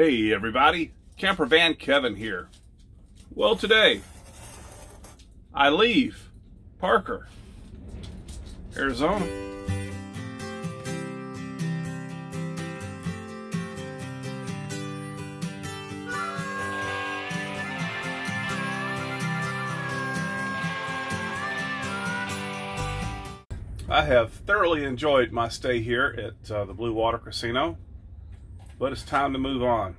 Hey everybody, Campervan Kevin here. Well today, I leave Parker, Arizona. I have thoroughly enjoyed my stay here at uh, the Blue Water Casino, but it's time to move on.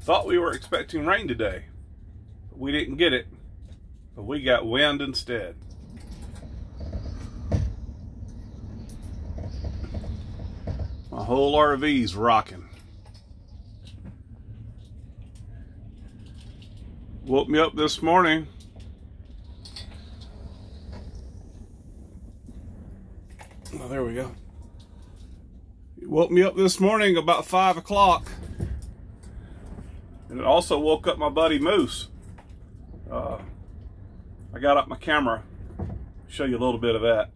Thought we were expecting rain today. But we didn't get it, but we got wind instead. My whole RV's rocking. Woke me up this morning Oh, there we go. Woke me up this morning about five o'clock. And it also woke up my buddy Moose. Uh, I got up my camera, show you a little bit of that.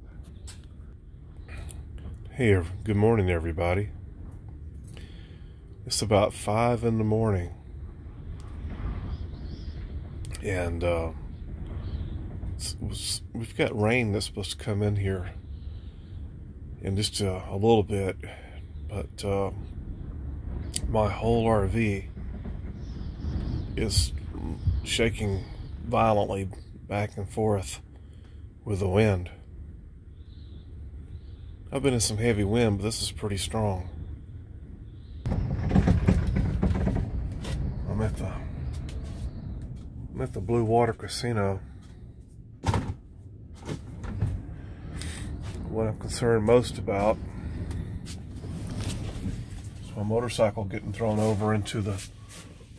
Hey, good morning, everybody. It's about five in the morning, and uh, was, we've got rain that's supposed to come in here in just a, a little bit, but uh, my whole RV is shaking violently back and forth with the wind. I've been in some heavy wind, but this is pretty strong. I'm at the I'm at the Blue Water Casino. What I'm concerned most about my motorcycle getting thrown over into the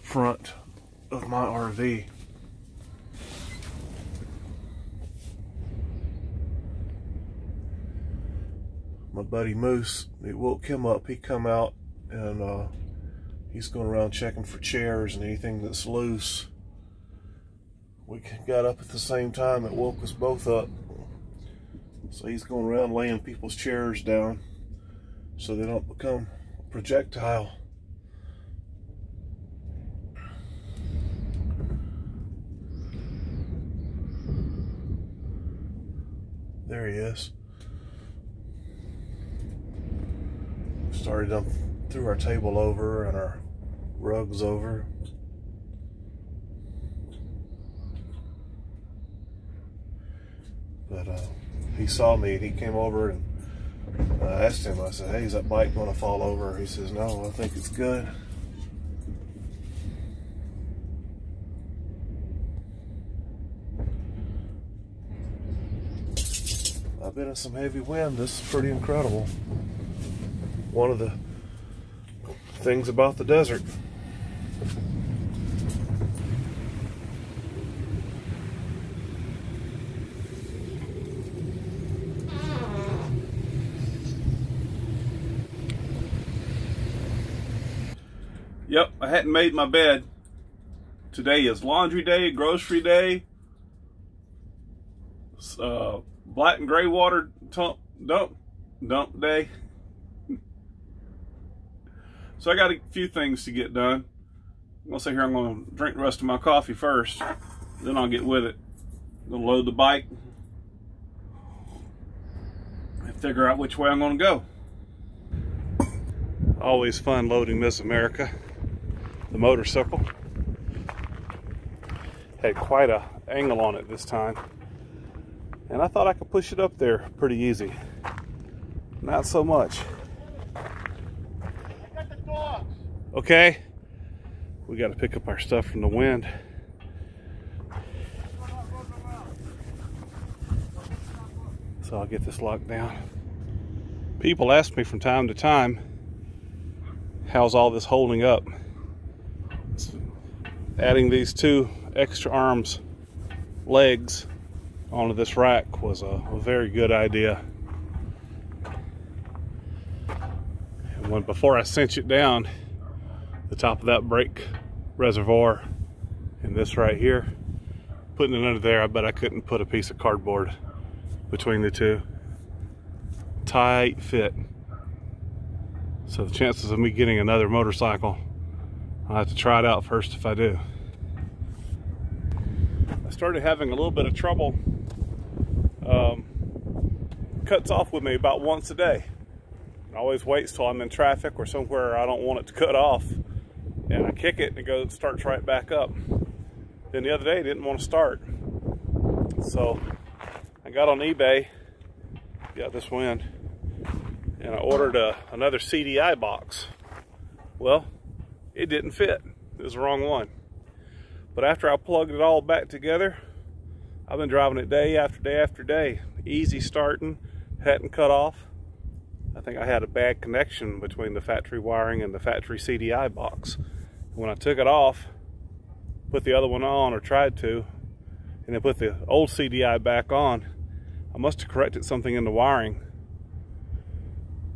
front of my RV. My buddy Moose, it woke him up. He come out and uh, he's going around checking for chairs and anything that's loose. We got up at the same time. It woke us both up. So he's going around laying people's chairs down so they don't become a projectile. There he is. Started up, threw our table over and our rugs over. But uh, he saw me and he came over and I asked him, I said, hey, is that bike going to fall over? He says, no, I think it's good. I've been in some heavy wind. This is pretty incredible. One of the things about the desert. Yep, I hadn't made my bed. Today is laundry day, grocery day, uh, black and gray water dump, dump, dump day. so I got a few things to get done. I'm gonna sit here I'm gonna drink the rest of my coffee first, then I'll get with it. I'm gonna load the bike and figure out which way I'm gonna go. Always fun loading Miss America the motorcycle. Had quite a angle on it this time. And I thought I could push it up there pretty easy. Not so much. Okay. We got to pick up our stuff from the wind. So I'll get this locked down. People ask me from time to time, how's all this holding up? Adding these two extra arms legs onto this rack was a, a very good idea. And when before I cinch it down, the top of that brake reservoir and this right here, putting it under there, I bet I couldn't put a piece of cardboard between the two. Tight fit. So the chances of me getting another motorcycle, I'll have to try it out first if I do. I started having a little bit of trouble. Um, cuts off with me about once a day. It always waits till I'm in traffic or somewhere I don't want it to cut off. And I kick it and it goes starts right back up. Then the other day it didn't want to start. So I got on eBay, got this wind, and I ordered a, another CDI box. Well, it didn't fit. It was the wrong one. But after I plugged it all back together, I've been driving it day after day after day. Easy starting, hadn't cut off. I think I had a bad connection between the factory wiring and the factory CDI box. When I took it off, put the other one on, or tried to, and then put the old CDI back on, I must have corrected something in the wiring.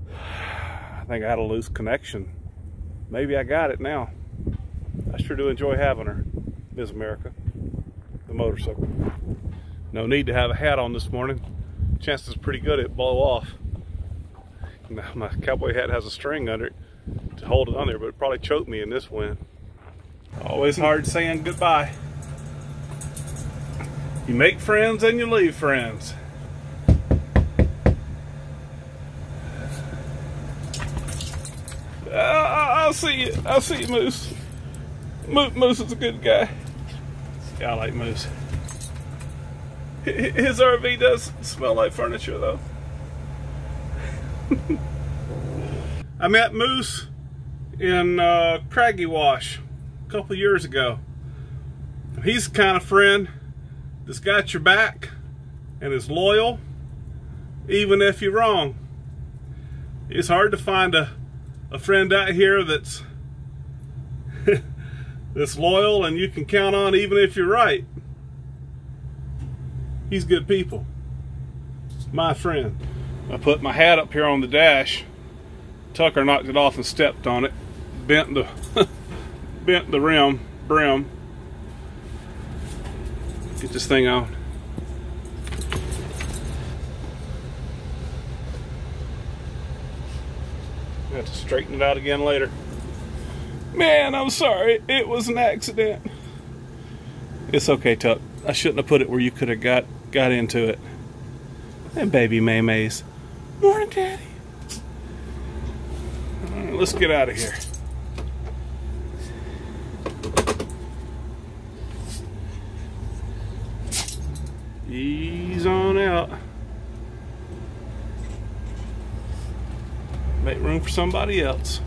I think I had a loose connection. Maybe I got it now. I sure do enjoy having her, Ms. America, the motorcycle. No need to have a hat on this morning. Chances pretty good it blow off. My cowboy hat has a string under it to hold it on there, but it probably choked me in this wind. Always hard saying goodbye. You make friends and you leave friends. I'll see you. I'll see you, Moose. Moose is a good guy. Yeah, I like Moose. His RV does smell like furniture, though. I met Moose in uh, Craggy Wash a couple years ago. He's the kind of friend that's got your back and is loyal, even if you're wrong. It's hard to find a, a friend out here that's that's loyal and you can count on even if you're right. He's good people. My friend. I put my hat up here on the dash. Tucker knocked it off and stepped on it. Bent the bent the rim brim. Get this thing on. Straighten it out again later. Man, I'm sorry. It was an accident. It's okay, Tuck. I shouldn't have put it where you could have got got into it. And baby MaeMae's. Morning, Daddy. Let's get out of here. Ease on out. Make room for somebody else.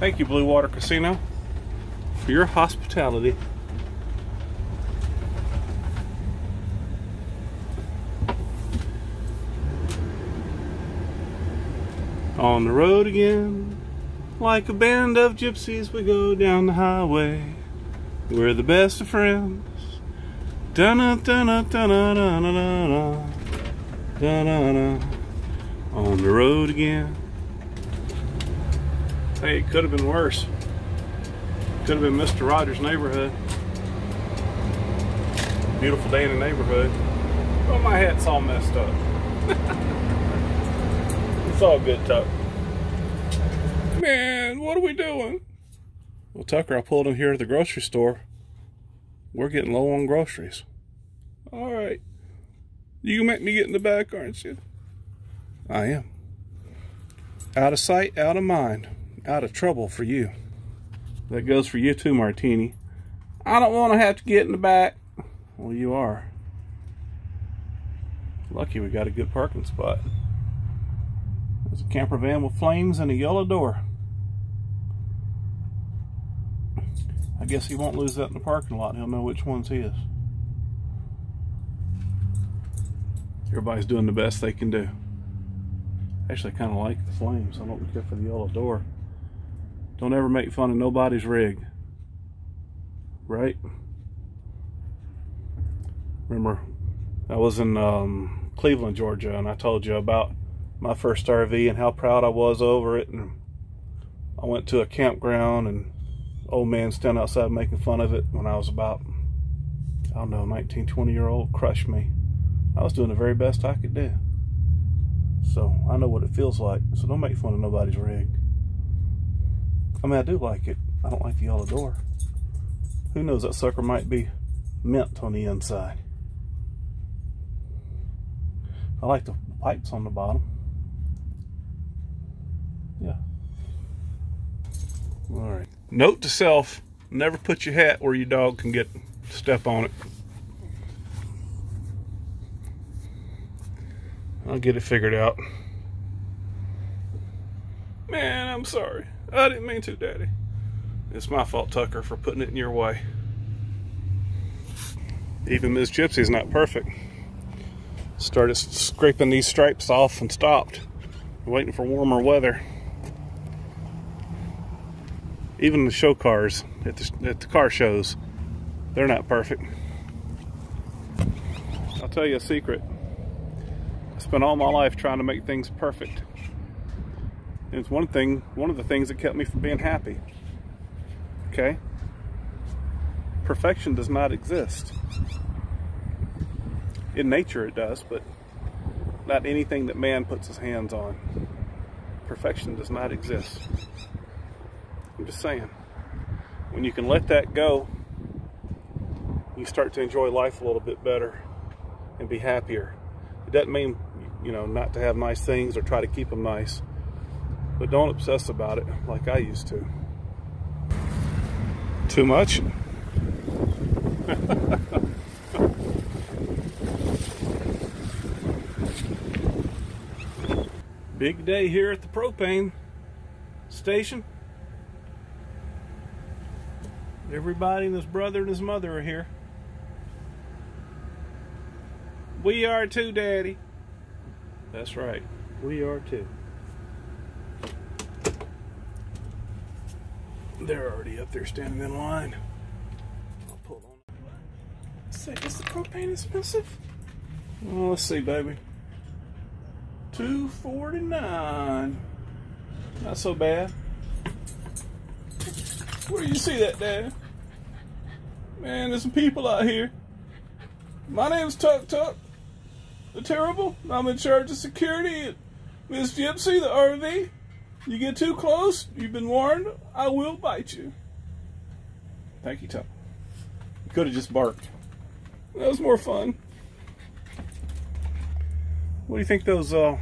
Thank you, Blue Water Casino, for your hospitality. On the road again, like a band of gypsies, we go down the highway. We're the best of friends. Dun dun dun dun On the road again. Hey, it could have been worse. Could have been Mr. Rogers' neighborhood. Beautiful day in the neighborhood. Well, my hat's all messed up. it's all good, Tuck. Man, what are we doing? Well, Tucker, I pulled in here at the grocery store. We're getting low on groceries. All right. You make me get in the back, aren't you? I am. Out of sight, out of mind out of trouble for you. That goes for you too, Martini. I don't want to have to get in the back. Well, you are. Lucky we got a good parking spot. There's a camper van with flames and a yellow door. I guess he won't lose that in the parking lot. He'll know which one's his. Everybody's doing the best they can do. Actually, I kind of like the flames. I don't care for the yellow door. Don't ever make fun of nobody's rig. Right? Remember, I was in um, Cleveland, Georgia, and I told you about my first RV and how proud I was over it. And I went to a campground, and old man standing outside making fun of it when I was about, I don't know, 19, 20 year old crushed me. I was doing the very best I could do. So I know what it feels like. So don't make fun of nobody's rig. I mean, I do like it. I don't like the yellow door. Who knows, that sucker might be mint on the inside. I like the pipes on the bottom. Yeah. All right. Note to self, never put your hat where your dog can get step on it. I'll get it figured out. Man, I'm sorry. I didn't mean to, Daddy. It's my fault, Tucker, for putting it in your way. Even Ms. Gypsy's not perfect. Started scraping these stripes off and stopped. Waiting for warmer weather. Even the show cars at the, at the car shows, they're not perfect. I'll tell you a secret. I spent all my life trying to make things perfect. And it's one thing, one of the things that kept me from being happy. Okay? Perfection does not exist. In nature it does, but not anything that man puts his hands on. Perfection does not exist. I'm just saying. When you can let that go, you start to enjoy life a little bit better and be happier. It doesn't mean, you know, not to have nice things or try to keep them nice, but don't obsess about it like I used to. Too much? Big day here at the propane station. Everybody and his brother and his mother are here. We are too, Daddy. That's right. We are too. They're already up there standing in line. I'll pull on. Say, is the propane expensive? Well, let's see, baby. Two forty nine. Not so bad. Where do you see that, Dad? Man, there's some people out here. My name's Tuck Tuck. The Terrible. I'm in charge of security Miss Gypsy, the RV. You get too close, you've been warned, I will bite you. Thank you, Tuck. You could have just barked. That was more fun. What do you think those, uh,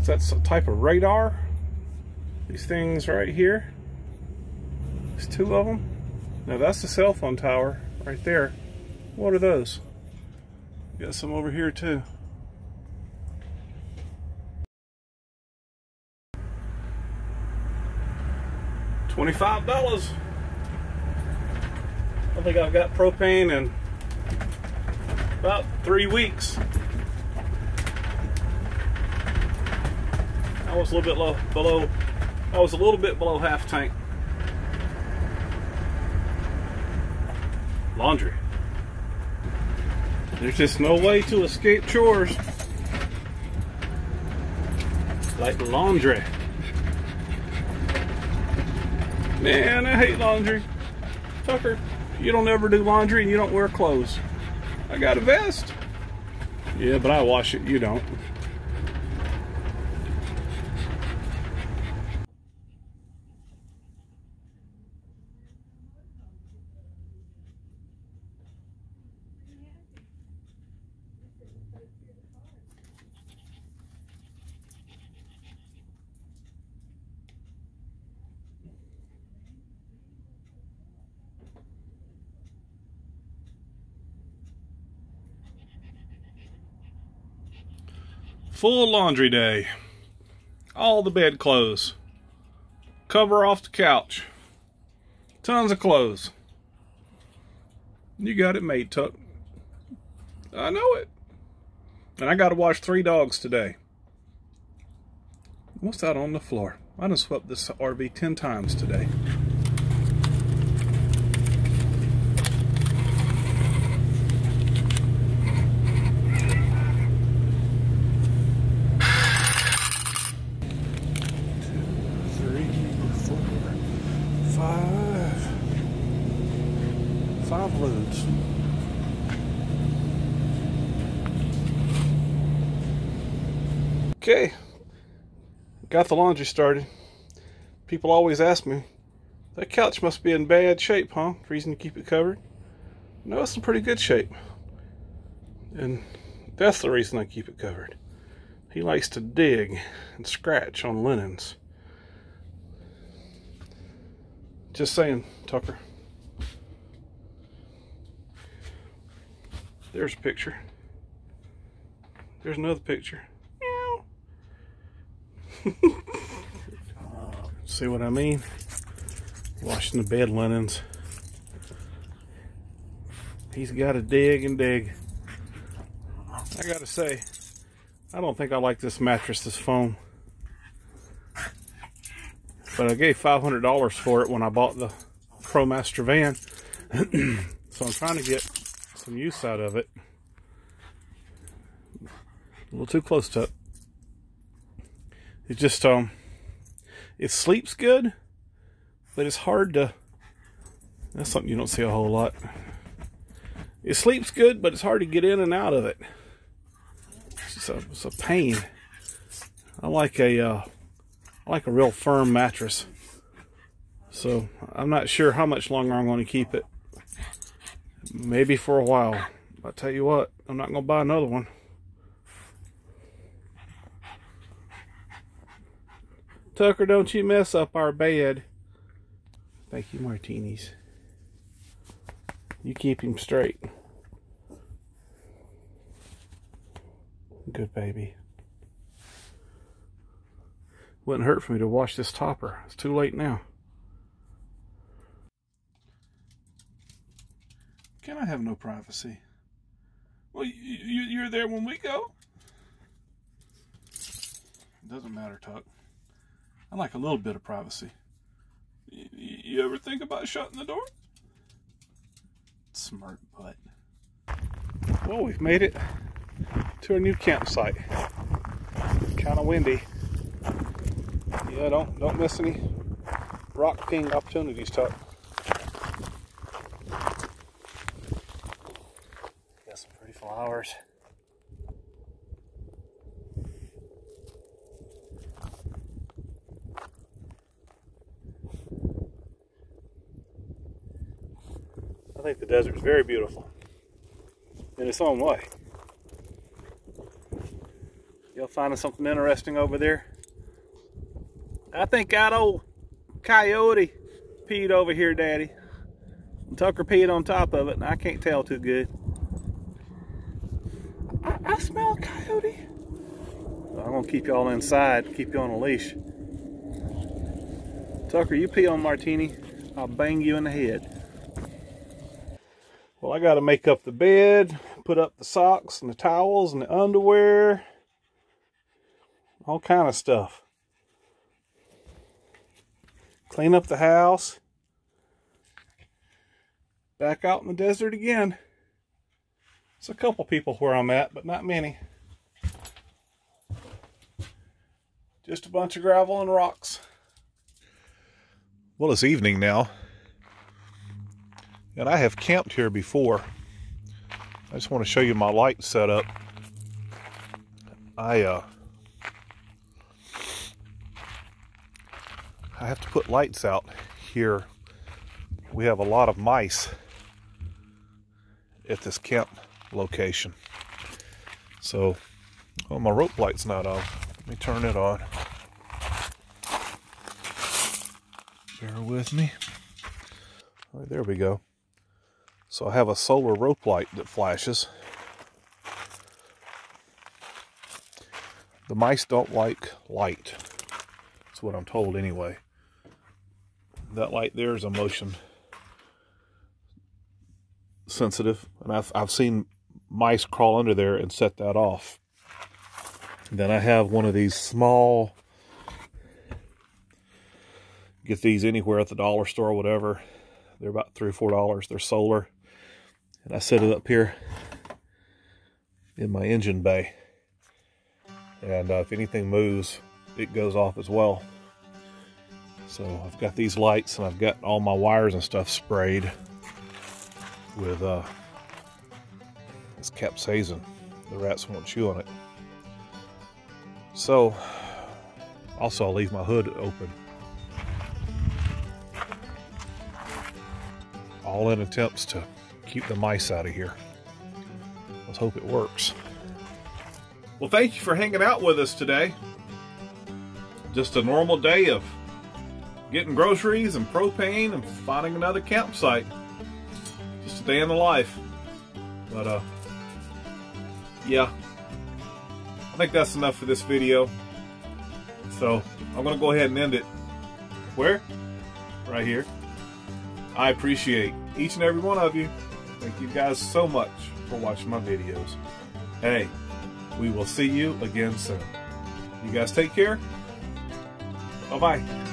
is that some type of radar? These things right here. There's two of them. Now that's the cell phone tower right there. What are those? Got some over here too. Twenty-five dollars. I think I've got propane in about three weeks. I was a little bit low, below. I was a little bit below half tank. Laundry. There's just no way to escape chores like laundry. Man, I hate laundry. Tucker, you don't ever do laundry and you don't wear clothes. I got a vest. Yeah, but I wash it, you don't. Full laundry day. All the bed clothes. Cover off the couch. Tons of clothes. You got it made, Tuck. I know it. And I got to wash three dogs today. What's that on the floor? I done swept this RV 10 times today. five. Five loads. Okay, got the laundry started. People always ask me, that couch must be in bad shape, huh? Reason to keep it covered? No, it's in pretty good shape. And that's the reason I keep it covered. He likes to dig and scratch on linens. Just saying, Tucker. There's a picture. There's another picture. See what I mean? Washing the bed linens. He's got to dig and dig. I gotta say, I don't think I like this mattress, this foam. But I gave $500 for it when I bought the ProMaster van. so I'm trying to get some use out of it. A little too close to it. It just, um, it sleeps good, but it's hard to, that's something you don't see a whole lot. It sleeps good, but it's hard to get in and out of it it's a, it's a pain. I like a uh, I like a real firm mattress. So I'm not sure how much longer I'm going to keep it. Maybe for a while. I tell you what, I'm not going to buy another one. Tucker, don't you mess up our bed. Thank you, martinis. You keep him straight. Good baby. Wouldn't hurt for me to wash this topper. It's too late now. Can I have no privacy? Well, you, you're there when we go. It doesn't matter, Tuck. I like a little bit of privacy. You, you ever think about shutting the door? Smart butt. Well, we've made it to a new campsite. Kind of windy. Yeah, don't don't miss any rock ping opportunities, Tuck. Got some pretty flowers. Think the desert's very beautiful in its own way. Y'all finding something interesting over there? I think that old coyote peed over here, Daddy. Tucker peed on top of it, and I can't tell too good. I, I smell coyote. I'm gonna keep y'all inside, keep you on a leash. Tucker, you pee on Martini, I'll bang you in the head. Well, I gotta make up the bed, put up the socks and the towels and the underwear all kind of stuff. Clean up the house. Back out in the desert again. It's a couple people where I'm at, but not many. Just a bunch of gravel and rocks. Well, it's evening now. And I have camped here before. I just want to show you my light setup. I uh, I have to put lights out here. We have a lot of mice at this camp location. So, oh, my rope light's not on. Let me turn it on. Bear with me. All right, there we go. So I have a solar rope light that flashes. The mice don't like light. That's what I'm told anyway. That light there is a motion sensitive and I've, I've seen mice crawl under there and set that off. Then I have one of these small get these anywhere at the dollar store or whatever. They're about three or four dollars. They're solar and I set it up here in my engine bay and uh, if anything moves it goes off as well so I've got these lights and I've got all my wires and stuff sprayed with uh, this capsaicin. The rats won't chew on it. So, also I'll leave my hood open. All in attempts to keep the mice out of here. Let's hope it works. Well, thank you for hanging out with us today. Just a normal day of getting groceries and propane and finding another campsite. Just a day in the life. But, uh, yeah. I think that's enough for this video. So, I'm going to go ahead and end it. Where? Right here. I appreciate each and every one of you. Thank you guys so much for watching my videos. Hey, we will see you again soon. You guys take care. Bye-bye.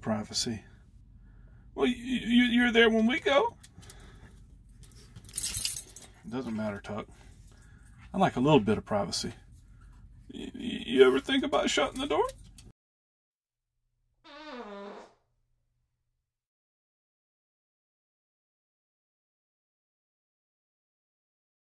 Privacy? Well, you, you, you're there when we go. It doesn't matter, Tuck. I like a little bit of privacy. You, you ever think about shutting the door?